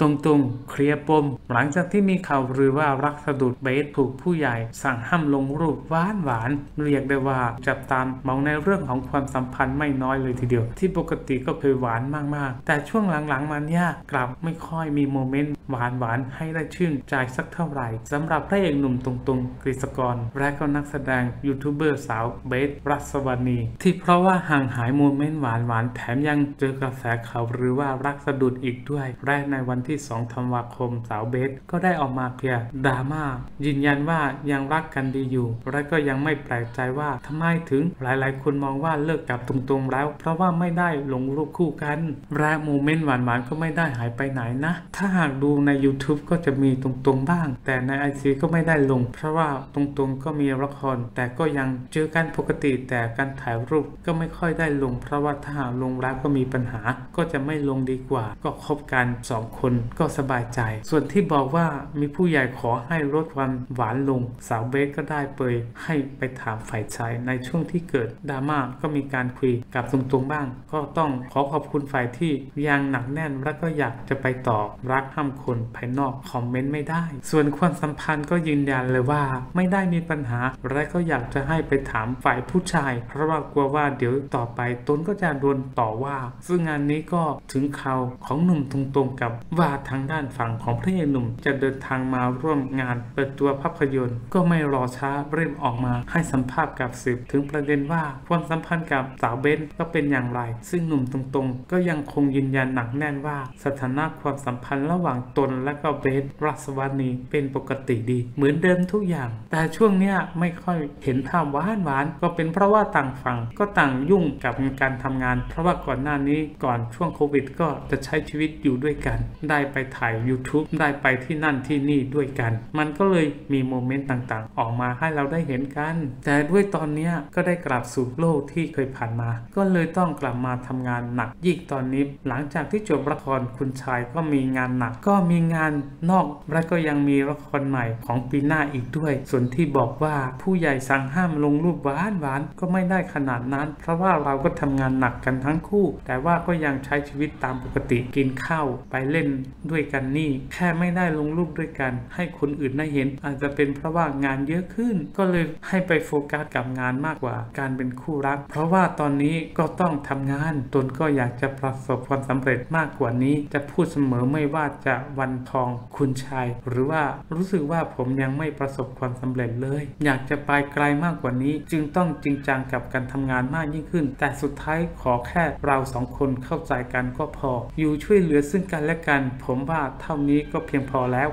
ตงตง เคลียร์ปม หลังจากที่มีข่าวลือว่ารักสะดุดเบสท์ถูกผู้ใหญ่ สั่งห้ามลงรูปหวานหวาน เรียกได้ว่าจับตามองในเรื่องของความสัมพันธ์ไม่น้อยเลยทีเดียว ที่ปกติก็เคยหวานมากๆ แต่ช่วงหลังๆมาเนี่ยกลับไม่ค่อยมีโมเมนต์หวานหวานให้ได้ชื่นใจสักเท่าไหร่สำหรับพระเอกหนุ่มตงตงกฤษกร และก็นักแสดงยูทูบเบอร์สาวเบสท์รักษ์วนีย์ที่เพราะว่าห่างหายโมเมนต์หวานหวานแถมยังเจอกระแสข่าวหรือว่ารักสะดุดอีกด้วยแรกในวันที่ 2 ธันวาคมสาวเบสก็ได้ออกมาเคลียร์ดราม่ายืนยันว่ายังรักกันดีอยู่ และก็ยังไม่แปลกใจว่าทำไมถึงหลายๆ คนมองว่าเลิกกับตรงๆแล้ว เพราะว่าไม่ได้ลงรูปคู่กันและโมเมนต์หวานๆก็ไม่ได้หายไปไหนนะ ถ้าหากดูใน YouTube ก็จะมีตรงๆบ้าง แต่ใน IC ก็ไม่ได้ลง เพราะว่าตรงๆก็มีละคร แต่ก็ยังเจอกันปกติแต่การถ่ายรูปก็ไม่ค่อยได้ลง เพราะว่าถ้าหากลงแล้วก็มีปัญหาก็จะไม่ลงดีกว่า ก็คบกันสองคนก็สบายใจ ส่วนที่บอกว่ามีผู้ใหญ่ขอให้ลดความหวานลง สาวเบสก็ได้เปยให้ไปถามฝ่ายชายในช่วงที่เกิดดราม่าก็มีการคุยกับตรงๆบ้าง ก็ต้องขอขอบคุณฝ่ายที่ยังหนักแน่นและก็อยากจะไปต่อรักห้ามคนภายนอกคอมเมนต์ไม่ได้ ส่วนความสัมพันธ์ก็ยืนยันเลยว่าไม่ได้มีปัญหา และก็อยากจะให้ไปถามฝ่ายผู้ชาย เพราะว่ากลัวว่าเดี๋ยวต่อไปตนก็จะโดนต่อว่า ซึ่งงานนี้ก็ถึงข่าวของหนุ่มตรงๆกับวาทางด้านฝั่งของพระเอกหนุ่ม จะเดินทางมาร่วมงานเปิดตัวภาพยนตร์ ก็ไม่รอช้าเริ่มออกมาให้สัมภาษณ์กับสื่อถึงประเด็นว่าความสัมพันธ์กับสาวเบนก็เป็นอย่างไร ซึ่งหนุ่มตรงๆ ก็ยังคงยืนยันหนักแน่นว่า สถานะความสัมพันธ์ระหว่างตนและก็เบสรัศวานีเป็นปกติดี เหมือนเดิมทุกอย่าง แต่ช่วงเนี้ยไม่ค่อยเห็นภาพหวานหวานก็เป็นเพราะว่าต่างฝั่งก็ต่างยุ่งกับการทำงาน เพราะว่าก่อนหน้านี้ก่อนช่วงโควิด ก็จะใช้ชีวิตอยู่ด้วยกันได้ไปถ่าย YouTube ได้ไปที่นั่นที่นี่ด้วยกัน มันก็เลยมีโมเมนต์ต่างๆ ออกมาให้เราได้เห็นกัน แต่ด้วยตอนนี้ก็ได้กลับสู่โลกที่เคยผ่านมา ก็เลยต้องกลับมาทำงานหนักยิ่งตอนนี้หลังจากที่จบละครคุณชายก็มีงานหนัก ก็มีงานนอกและก็ยังมีละครใหม่ของปีหน้าอีกด้วย ส่วนที่บอกว่าผู้ใหญ่สั่งห้ามลงรูปหวานหวานก็ไม่ได้ขนาดนั้น เพราะว่าเราก็ทำงานหนักกันทั้งคู่ แต่ว่าก็ยังใช้ชีวิตตามปกติกินข้าวไปเล่นด้วยกันนี่ แค่ไม่ได้ลงรูปด้วยกัน ให้คนอื่นได้เห็น อาจจะเป็นเพราะว่างานเยอะขึ้น ก็เลยให้ไปโฟกัสกับงานมากกว่า การเป็นคู่รัก เพราะว่าตอนนี้ก็ต้องทำงาน ตนก็อยากจะประสบความสำเร็จมากกว่านี้ จะพูดเสมอไม่ว่าจะวันทองคุณชาย หรือว่ารู้สึกว่าผมยังไม่ประสบความสำเร็จเลย อยากจะไปไกลมากกว่านี้ จึงต้องจริงจังกับการทำงานมากยิ่งขึ้น แต่สุดท้ายขอแค่เราสองคนเข้าใจกันก็พอ อยู่ช่วยเหลือซึ่งกันและกันผมว่าเท่านี้ก็เพียงพอแล้ว